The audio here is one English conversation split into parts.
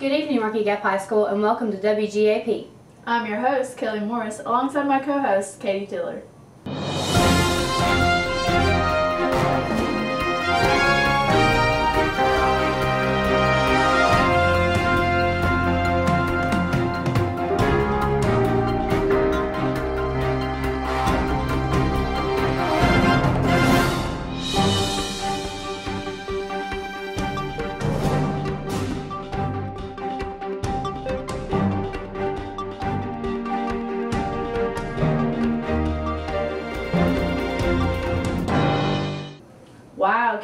Good evening, Rocky Gap High School, and welcome to WGAP. I'm your host, Kelly Morris, alongside my co-host, Katie Tiller.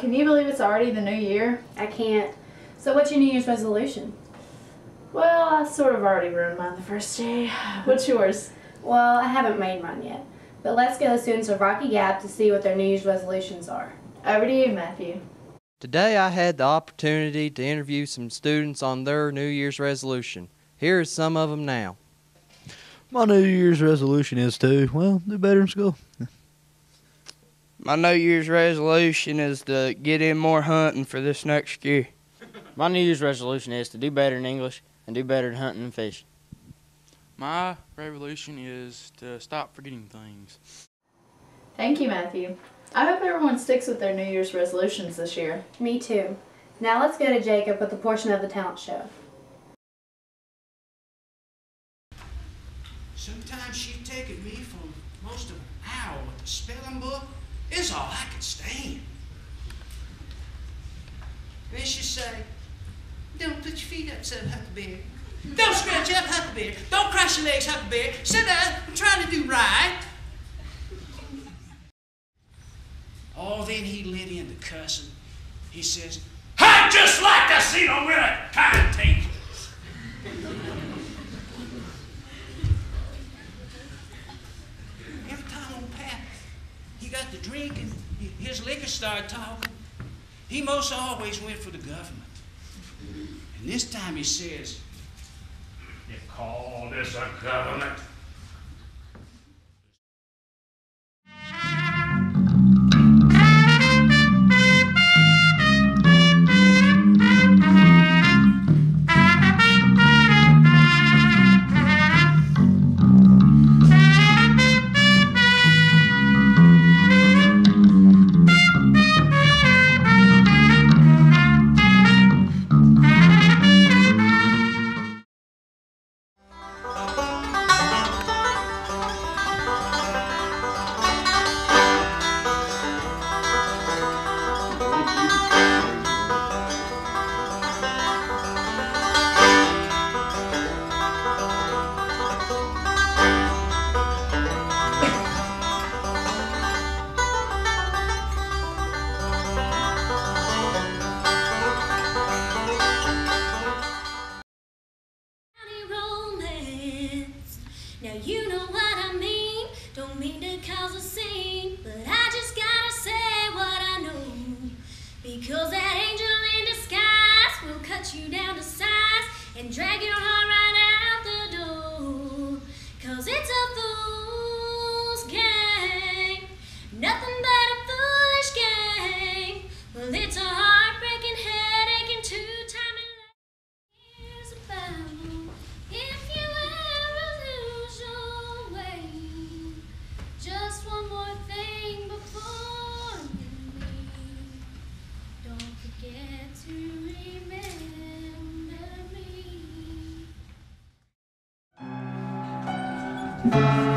Can you believe it's already the new year? I can't. So, what's your New Year's resolution? Well, I sort of already ruined mine the first day. What's yours? Well, I haven't made mine yet. But let's go to the students of Rocky Gap to see what their New Year's resolutions are. Over to you, Matthew. Today I had the opportunity to interview some students on their New Year's resolution. Here are some of them now. My New Year's resolution is to, well, do better in school. My New Year's resolution is to get in more hunting for this next year. My New Year's resolution is to do better in English and do better at hunting and fishing. My revolution is to stop forgetting things. Thank you, Matthew. I hope everyone sticks with their New Year's resolutions this year. Me too. Now let's go to Jacob with a portion of the talent show. Sometimes she's taken me for most of an hour with the spelling book. It's all I could stand. Then she'd say, Don't put your feet up, son, Huckleberry. Don't scratch up, Huckleberry. Don't cross your legs, Huckleberry. Sit down. I'm trying to do right. Oh, then he lit into cussing. He says, I'd just like to see them with a got to drinking, his liquor started talking. He most always went for the government. And this time he says, You call this a government? Remember me.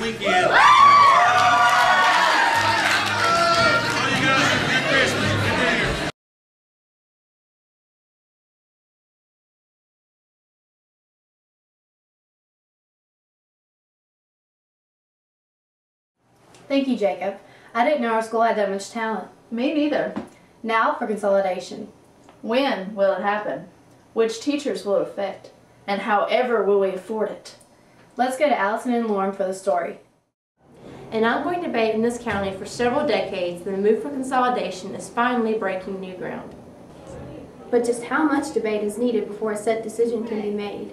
New Year. Thank you, Jacob. I didn't know our school had that much talent. Me neither. Now for consolidation. When will it happen? Which teachers will it affect? And however will we afford it? Let's go to Allison and Lauren for the story. An ongoing debate in this county for several decades, the move for consolidation is finally breaking new ground. But just how much debate is needed before a set decision can be made?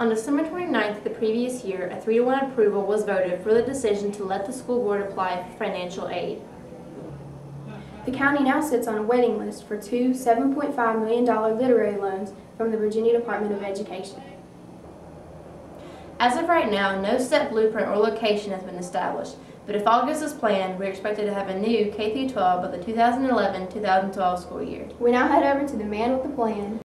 On December 29th of the previous year, a 3 to 1 approval was voted for the decision to let the school board apply for financial aid. The county now sits on a waiting list for two $7.5 million literary loans from the Virginia Department of Education. As of right now, no set blueprint or location has been established, but if all goes as planned, we're expected to have a new K-12 by the 2011-2012 school year. We now head over to the man with the plan,